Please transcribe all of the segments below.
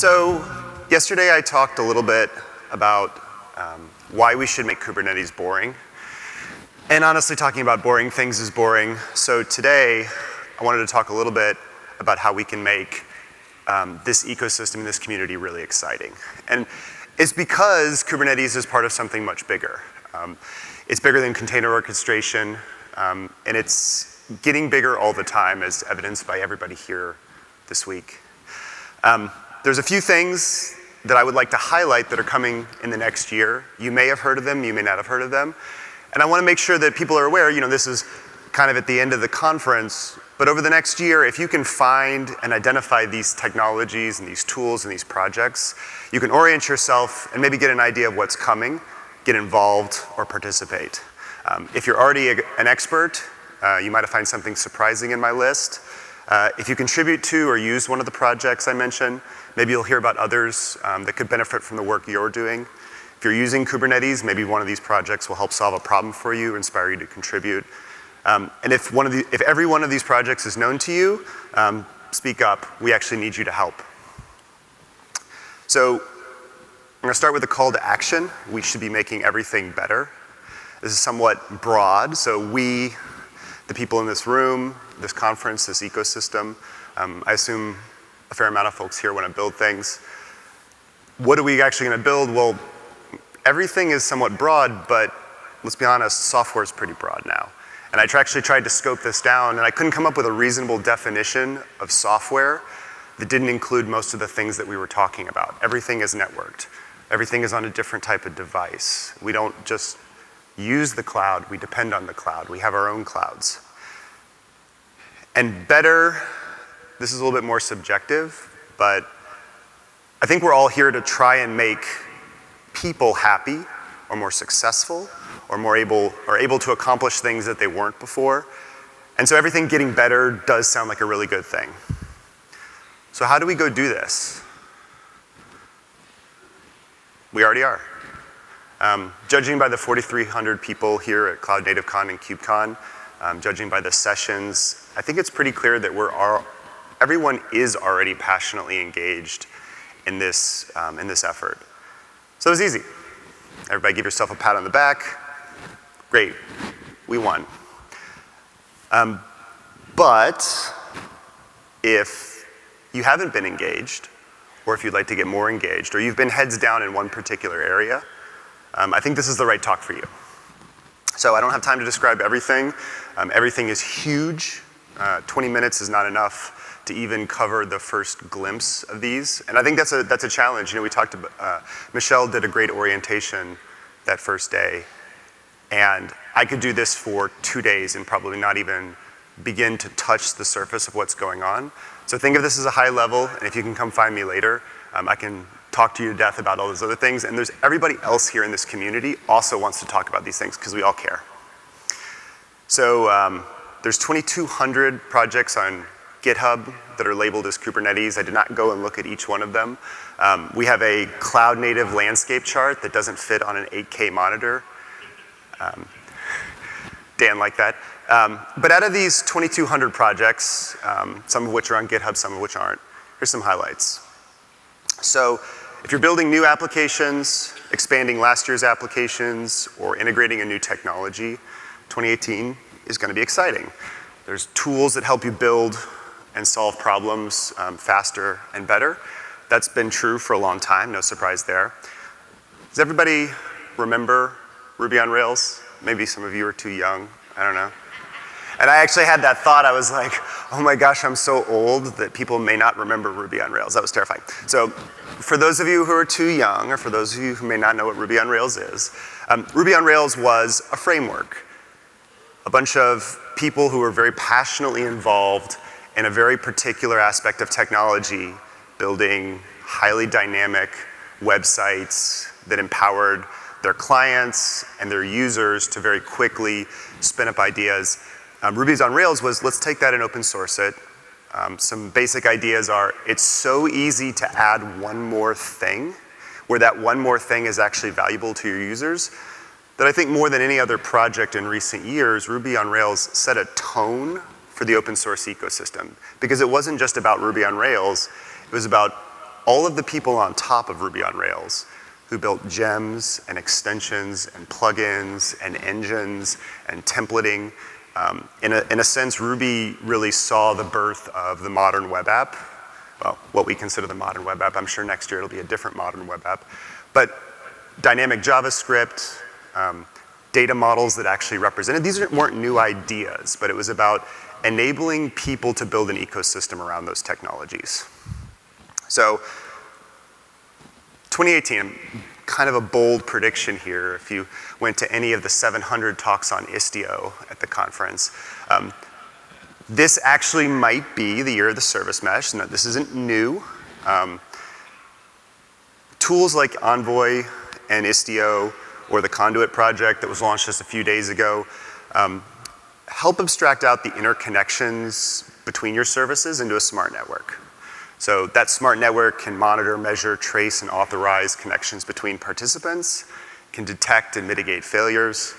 So yesterday I talked a little bit about um, why we should make Kubernetes boring. And honestly, talking about boring things is boring. So today I wanted to talk a little bit about how we can make um, this ecosystem, and this community really exciting. And it's because Kubernetes is part of something much bigger. Um, it's bigger than container orchestration, um, and it's getting bigger all the time, as evidenced by everybody here this week. Um, there's a few things that I would like to highlight that are coming in the next year. You may have heard of them, you may not have heard of them. And I want to make sure that people are aware, you know, this is kind of at the end of the conference, but over the next year, if you can find and identify these technologies and these tools and these projects, you can orient yourself and maybe get an idea of what's coming get involved, or participate. Um, if you're already a, an expert, uh, you might find something surprising in my list. Uh, if you contribute to or use one of the projects I mentioned, maybe you'll hear about others um, that could benefit from the work you're doing. If you're using Kubernetes, maybe one of these projects will help solve a problem for you, inspire you to contribute. Um, and if, one of the, if every one of these projects is known to you, um, speak up. We actually need you to help. So I'm going to start with a call to action. We should be making everything better. This is somewhat broad, so we, the people in this room, this conference, this ecosystem, um, I assume a fair amount of folks here want to build things. What are we actually going to build? Well, everything is somewhat broad, but let's be honest, software is pretty broad now. And I actually tried to scope this down, and I couldn't come up with a reasonable definition of software that didn't include most of the things that we were talking about. Everything is networked. Everything is on a different type of device. We don't just use the cloud, we depend on the cloud. We have our own clouds. And better, this is a little bit more subjective, but I think we're all here to try and make people happy or more successful or more able or able to accomplish things that they weren't before. And so everything getting better does sound like a really good thing. So how do we go do this? We already are. Um, judging by the 4,300 people here at Cloud Native Con and KubeCon, um, judging by the sessions, I think it's pretty clear that we're all, everyone is already passionately engaged in this, um, in this effort. So it was easy. Everybody give yourself a pat on the back. Great, we won. Um, but if you haven't been engaged, or if you'd like to get more engaged, or you've been heads down in one particular area, um, I think this is the right talk for you. So I don't have time to describe everything. Um, everything is huge. Uh, 20 minutes is not enough to even cover the first glimpse of these. And I think that's a, that's a challenge. You know, we talked about, uh, Michelle did a great orientation that first day. And I could do this for two days and probably not even begin to touch the surface of what's going on. So think of this as a high level, and if you can come find me later, um, I can talk to you to death about all those other things. And there's everybody else here in this community also wants to talk about these things because we all care. So um, there's 2,200 projects on GitHub that are labeled as Kubernetes. I did not go and look at each one of them. Um, we have a cloud native landscape chart that doesn't fit on an 8K monitor. Um, Dan like that. Um, but out of these 2,200 projects, um, some of which are on GitHub, some of which aren't, here's some highlights. So if you're building new applications, expanding last year's applications, or integrating a new technology, 2018 is going to be exciting. There's tools that help you build and solve problems um, faster and better. That's been true for a long time, no surprise there. Does everybody remember Ruby on Rails? Maybe some of you are too young, I don't know. And I actually had that thought. I was like, oh my gosh, I'm so old that people may not remember Ruby on Rails. That was terrifying. So for those of you who are too young, or for those of you who may not know what Ruby on Rails is, um, Ruby on Rails was a framework. A bunch of people who were very passionately involved in a very particular aspect of technology, building highly dynamic websites that empowered their clients and their users to very quickly spin up ideas um, Ruby's on Rails was let's take that and open source it. Um, some basic ideas are it's so easy to add one more thing where that one more thing is actually valuable to your users that I think more than any other project in recent years, Ruby on Rails set a tone for the open source ecosystem because it wasn't just about Ruby on Rails, it was about all of the people on top of Ruby on Rails who built gems and extensions and plugins and engines and templating. Um, in, a, in a sense, Ruby really saw the birth of the modern web app. Well, what we consider the modern web app. I'm sure next year it'll be a different modern web app. But dynamic JavaScript, um, data models that actually represented, these weren't new ideas, but it was about enabling people to build an ecosystem around those technologies. So 2018, kind of a bold prediction here if you went to any of the 700 talks on Istio at the conference. Um, this actually might be the year of the service mesh. No, this isn't new. Um, tools like Envoy and Istio or the Conduit project that was launched just a few days ago um, help abstract out the interconnections between your services into a smart network. So that smart network can monitor, measure, trace, and authorize connections between participants, can detect and mitigate failures.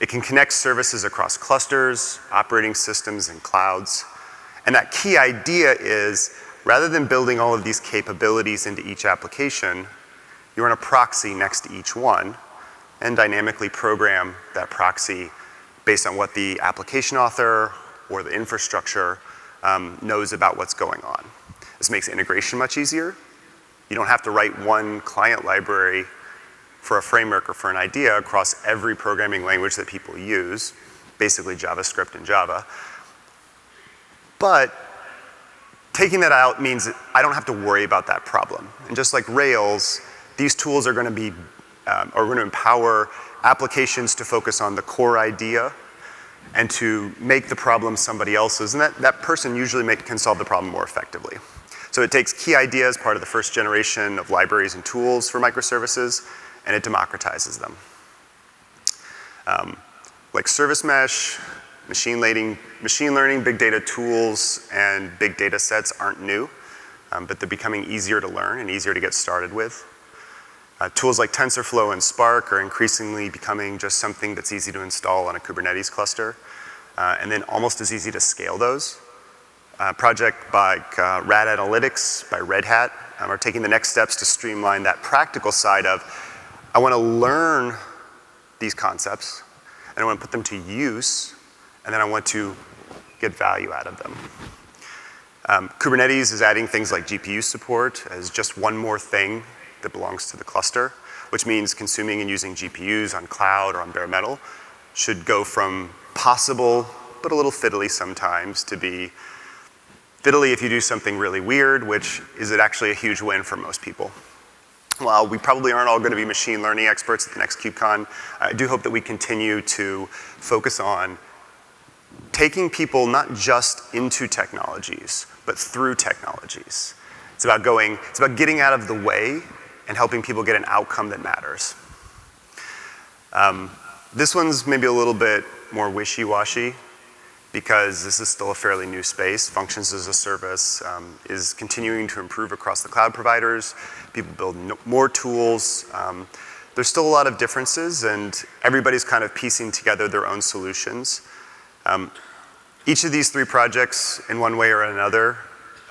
It can connect services across clusters, operating systems, and clouds. And that key idea is rather than building all of these capabilities into each application, you run a proxy next to each one and dynamically program that proxy based on what the application author or the infrastructure um, knows about what's going on. This makes integration much easier. You don't have to write one client library for a framework or for an idea across every programming language that people use, basically JavaScript and Java. But taking that out means that I don't have to worry about that problem. And just like Rails, these tools are gonna be, um, are gonna empower applications to focus on the core idea and to make the problem somebody else's. And that, that person usually make, can solve the problem more effectively. So it takes key ideas, part of the first generation of libraries and tools for microservices, and it democratizes them. Um, like service mesh, machine learning, machine learning, big data tools, and big data sets aren't new, um, but they're becoming easier to learn and easier to get started with. Uh, tools like TensorFlow and Spark are increasingly becoming just something that's easy to install on a Kubernetes cluster, uh, and then almost as easy to scale those. Uh, project by uh, RAD Analytics by Red Hat um, are taking the next steps to streamline that practical side of, I want to learn these concepts, and I want to put them to use, and then I want to get value out of them. Um, Kubernetes is adding things like GPU support as just one more thing that belongs to the cluster, which means consuming and using GPUs on cloud or on bare metal should go from possible, but a little fiddly sometimes, to be fiddly if you do something really weird, which is it actually a huge win for most people. While we probably aren't all going to be machine learning experts at the next KubeCon, I do hope that we continue to focus on taking people not just into technologies, but through technologies. It's about going, it's about getting out of the way and helping people get an outcome that matters. Um, this one's maybe a little bit more wishy-washy because this is still a fairly new space. Functions as a service um, is continuing to improve across the cloud providers. People build no more tools. Um, there's still a lot of differences and everybody's kind of piecing together their own solutions. Um, each of these three projects, in one way or another,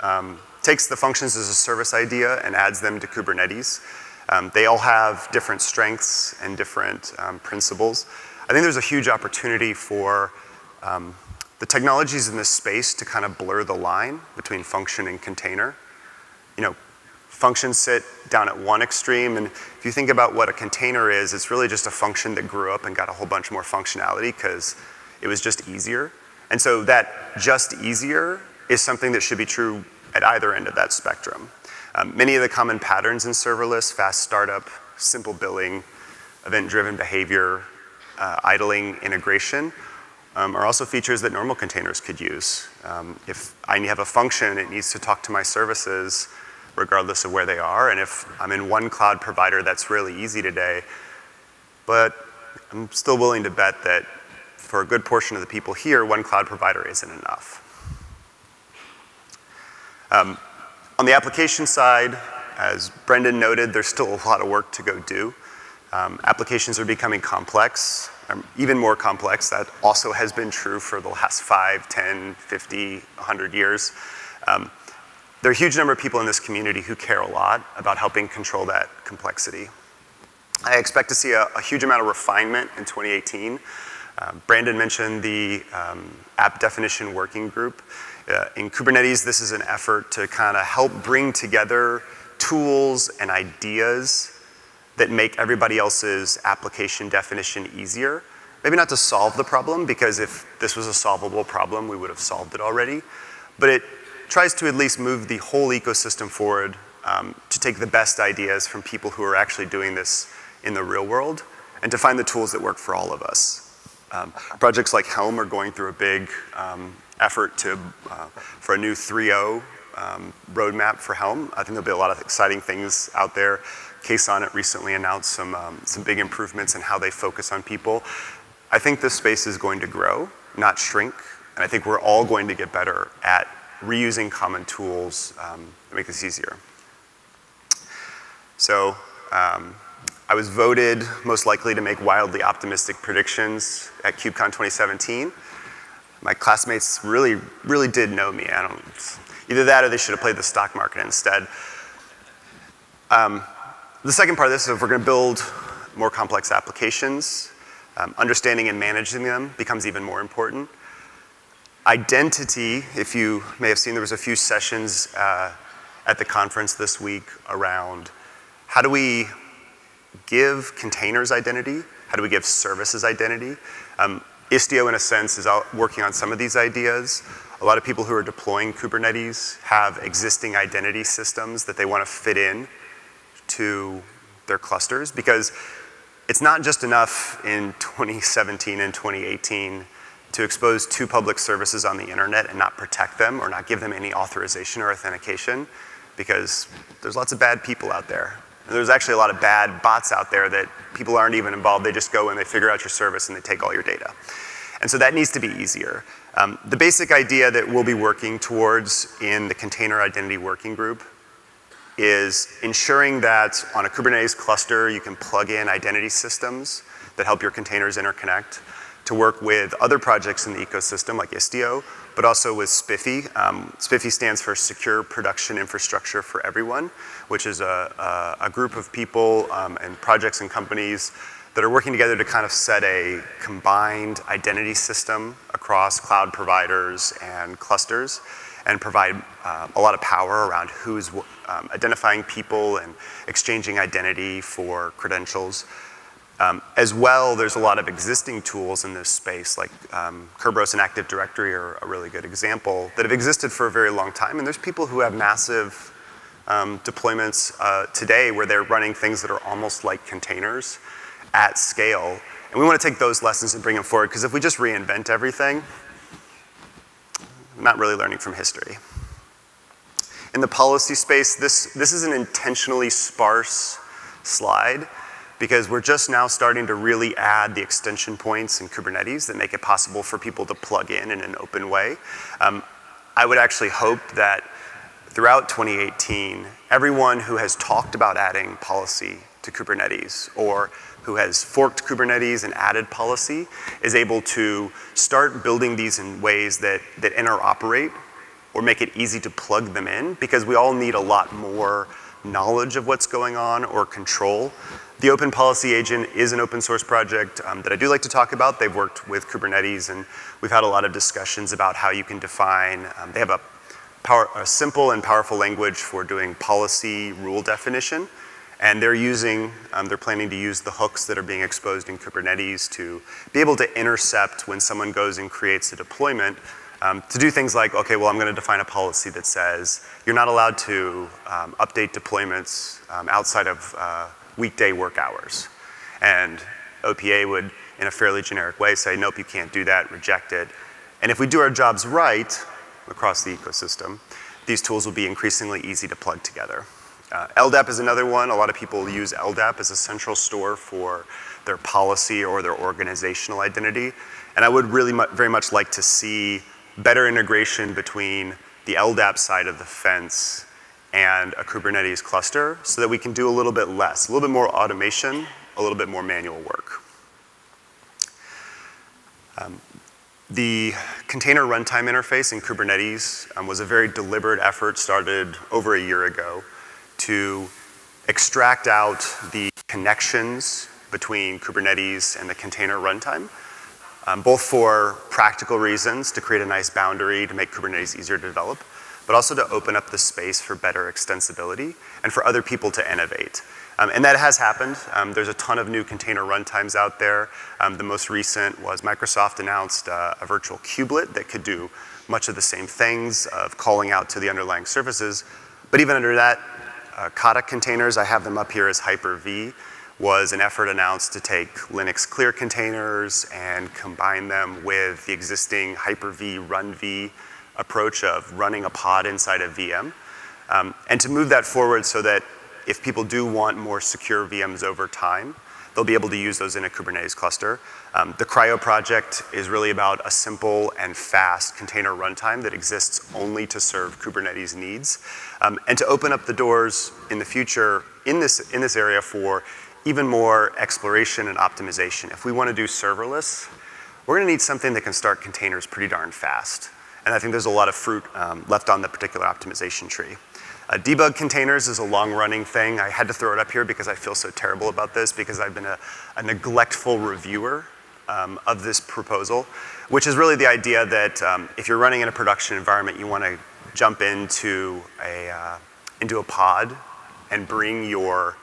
um, takes the functions as a service idea and adds them to Kubernetes. Um, they all have different strengths and different um, principles. I think there's a huge opportunity for um, the technologies in this space to kind of blur the line between function and container. You know, functions sit down at one extreme, and if you think about what a container is, it's really just a function that grew up and got a whole bunch more functionality because it was just easier. And so that just easier is something that should be true at either end of that spectrum. Um, many of the common patterns in serverless, fast startup, simple billing, event-driven behavior, uh, idling integration, um, are also features that normal containers could use. Um, if I have a function, it needs to talk to my services regardless of where they are. And if I'm in one cloud provider, that's really easy today. But I'm still willing to bet that for a good portion of the people here, one cloud provider isn't enough. Um, on the application side, as Brendan noted, there's still a lot of work to go do. Um, applications are becoming complex, um, even more complex. That also has been true for the last 5, 10, 50, 100 years. Um, there are a huge number of people in this community who care a lot about helping control that complexity. I expect to see a, a huge amount of refinement in 2018. Um, Brendan mentioned the um, app definition working group. Uh, in Kubernetes, this is an effort to kind of help bring together tools and ideas that make everybody else's application definition easier. Maybe not to solve the problem, because if this was a solvable problem, we would have solved it already. But it tries to at least move the whole ecosystem forward um, to take the best ideas from people who are actually doing this in the real world and to find the tools that work for all of us. Um, projects like Helm are going through a big um, effort to, uh, for a new 3.0 um, roadmap for Helm. I think there'll be a lot of exciting things out there. KSonnet recently announced some, um, some big improvements in how they focus on people. I think this space is going to grow, not shrink, and I think we're all going to get better at reusing common tools um, to make this easier. So um, I was voted most likely to make wildly optimistic predictions at KubeCon 2017. My classmates really, really did know me. I don't, either that or they should have played the stock market instead. Um, the second part of this is if we're going to build more complex applications, um, understanding and managing them becomes even more important. Identity, if you may have seen, there was a few sessions uh, at the conference this week around how do we give containers identity? How do we give services identity? Um, Istio, in a sense, is out working on some of these ideas. A lot of people who are deploying Kubernetes have existing identity systems that they want to fit in to their clusters because it's not just enough in 2017 and 2018 to expose two public services on the internet and not protect them or not give them any authorization or authentication because there's lots of bad people out there. There's actually a lot of bad bots out there that people aren't even involved. They just go and they figure out your service and they take all your data. And so that needs to be easier. Um, the basic idea that we'll be working towards in the container identity working group is ensuring that on a Kubernetes cluster, you can plug in identity systems that help your containers interconnect to work with other projects in the ecosystem like Istio, but also with SPIFFE. Um, stands for Secure Production Infrastructure for Everyone, which is a, a, a group of people um, and projects and companies that are working together to kind of set a combined identity system across cloud providers and clusters and provide uh, a lot of power around who's um, identifying people and exchanging identity for credentials. Um, as well, there's a lot of existing tools in this space, like um, Kerberos and Active Directory are a really good example, that have existed for a very long time. And there's people who have massive um, deployments uh, today where they're running things that are almost like containers at scale. And we want to take those lessons and bring them forward, because if we just reinvent everything, I'm not really learning from history. In the policy space, this, this is an intentionally sparse slide because we're just now starting to really add the extension points in Kubernetes that make it possible for people to plug in in an open way. Um, I would actually hope that throughout 2018, everyone who has talked about adding policy to Kubernetes or who has forked Kubernetes and added policy is able to start building these in ways that, that interoperate or make it easy to plug them in because we all need a lot more knowledge of what's going on or control. The Open Policy Agent is an open source project um, that I do like to talk about. They've worked with Kubernetes and we've had a lot of discussions about how you can define, um, they have a, power, a simple and powerful language for doing policy rule definition. And they're using, um, they're planning to use the hooks that are being exposed in Kubernetes to be able to intercept when someone goes and creates a deployment um, to do things like, okay, well, I'm going to define a policy that says you're not allowed to um, update deployments um, outside of uh, weekday work hours. And OPA would, in a fairly generic way, say, nope, you can't do that, reject it. And if we do our jobs right across the ecosystem, these tools will be increasingly easy to plug together. Uh, LDAP is another one. A lot of people use LDAP as a central store for their policy or their organizational identity. And I would really mu very much like to see better integration between the LDAP side of the fence and a Kubernetes cluster so that we can do a little bit less, a little bit more automation, a little bit more manual work. Um, the container runtime interface in Kubernetes um, was a very deliberate effort started over a year ago to extract out the connections between Kubernetes and the container runtime, um, both for practical reasons to create a nice boundary to make Kubernetes easier to develop, but also to open up the space for better extensibility and for other people to innovate. Um, and that has happened. Um, there's a ton of new container runtimes out there. Um, the most recent was Microsoft announced uh, a virtual kubelet that could do much of the same things of calling out to the underlying services. But even under that, uh, Kata containers, I have them up here as Hyper-V, was an effort announced to take Linux clear containers and combine them with the existing Hyper-V run-V approach of running a pod inside a VM. Um, and to move that forward so that if people do want more secure VMs over time, they'll be able to use those in a Kubernetes cluster. Um, the CRI-O project is really about a simple and fast container runtime that exists only to serve Kubernetes needs, um, and to open up the doors in the future in this, in this area for even more exploration and optimization. If we want to do serverless, we're going to need something that can start containers pretty darn fast. And I think there's a lot of fruit um, left on the particular optimization tree. Uh, debug containers is a long-running thing. I had to throw it up here because I feel so terrible about this because I've been a, a neglectful reviewer um, of this proposal, which is really the idea that um, if you're running in a production environment, you want to jump into a, uh, into a pod and bring your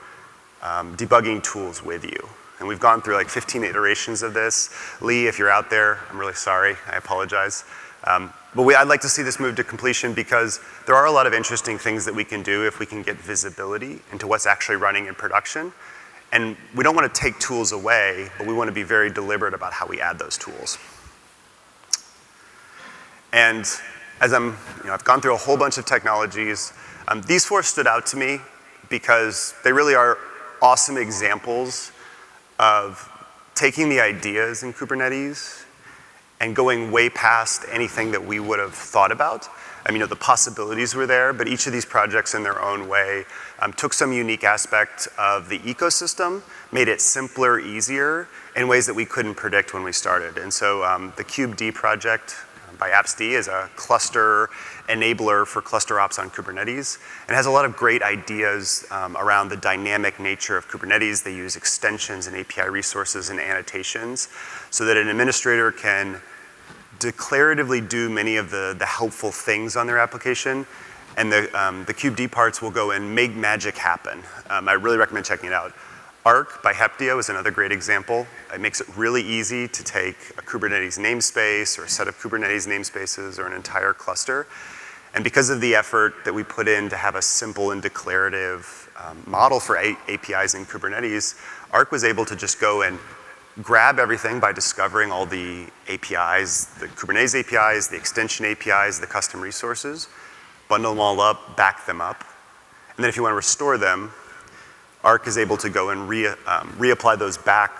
um, debugging tools with you. And we've gone through like 15 iterations of this. Lee, if you're out there, I'm really sorry. I apologize. Um, but we, I'd like to see this move to completion because there are a lot of interesting things that we can do if we can get visibility into what's actually running in production. And we don't want to take tools away, but we want to be very deliberate about how we add those tools. And as I'm, you know, I've gone through a whole bunch of technologies. Um, these four stood out to me because they really are awesome examples of taking the ideas in Kubernetes and going way past anything that we would have thought about. I mean, you know, the possibilities were there, but each of these projects in their own way um, took some unique aspect of the ecosystem, made it simpler, easier, in ways that we couldn't predict when we started. And so um, the KubeD project by AppsD is a cluster enabler for cluster ops on Kubernetes and has a lot of great ideas um, around the dynamic nature of Kubernetes. They use extensions and API resources and annotations so that an administrator can declaratively do many of the, the helpful things on their application and the, um, the KubeD parts will go and make magic happen. Um, I really recommend checking it out. Ark by Heptio is another great example. It makes it really easy to take a Kubernetes namespace or a set of Kubernetes namespaces or an entire cluster. And because of the effort that we put in to have a simple and declarative um, model for a APIs in Kubernetes, Ark was able to just go and grab everything by discovering all the APIs, the Kubernetes APIs, the extension APIs, the custom resources, bundle them all up, back them up. And then if you want to restore them, Ark is able to go and re, um, reapply those back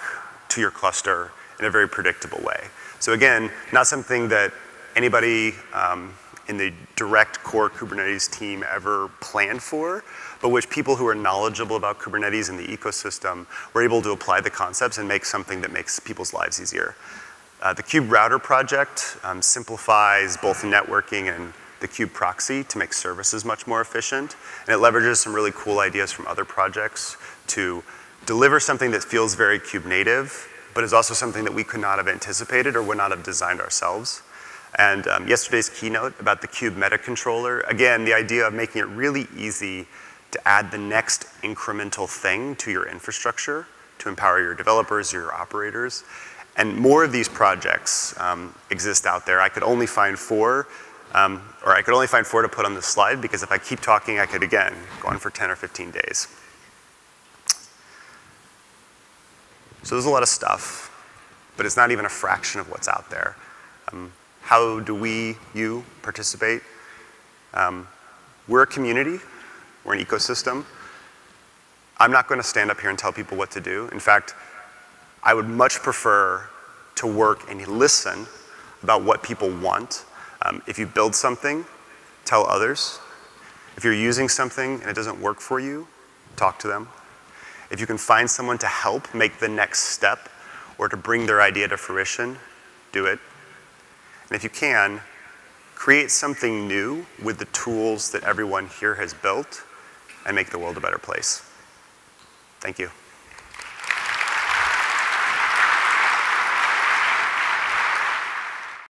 to your cluster in a very predictable way. So again, not something that anybody um, in the direct core Kubernetes team ever planned for, but which people who are knowledgeable about Kubernetes and the ecosystem were able to apply the concepts and make something that makes people's lives easier. Uh, the Kuberouter project um, simplifies both networking and the kube proxy to make services much more efficient. And it leverages some really cool ideas from other projects to deliver something that feels very kube native, but is also something that we could not have anticipated or would not have designed ourselves. And um, yesterday's keynote about the kube meta controller, again, the idea of making it really easy to add the next incremental thing to your infrastructure to empower your developers, your operators. And more of these projects um, exist out there. I could only find four um, or I could only find four to put on this slide because if I keep talking, I could again go on for 10 or 15 days. So there's a lot of stuff, but it's not even a fraction of what's out there. Um, how do we, you, participate? Um, we're a community, we're an ecosystem. I'm not going to stand up here and tell people what to do. In fact, I would much prefer to work and listen about what people want um, if you build something, tell others. If you're using something and it doesn't work for you, talk to them. If you can find someone to help make the next step or to bring their idea to fruition, do it. And if you can, create something new with the tools that everyone here has built and make the world a better place. Thank you.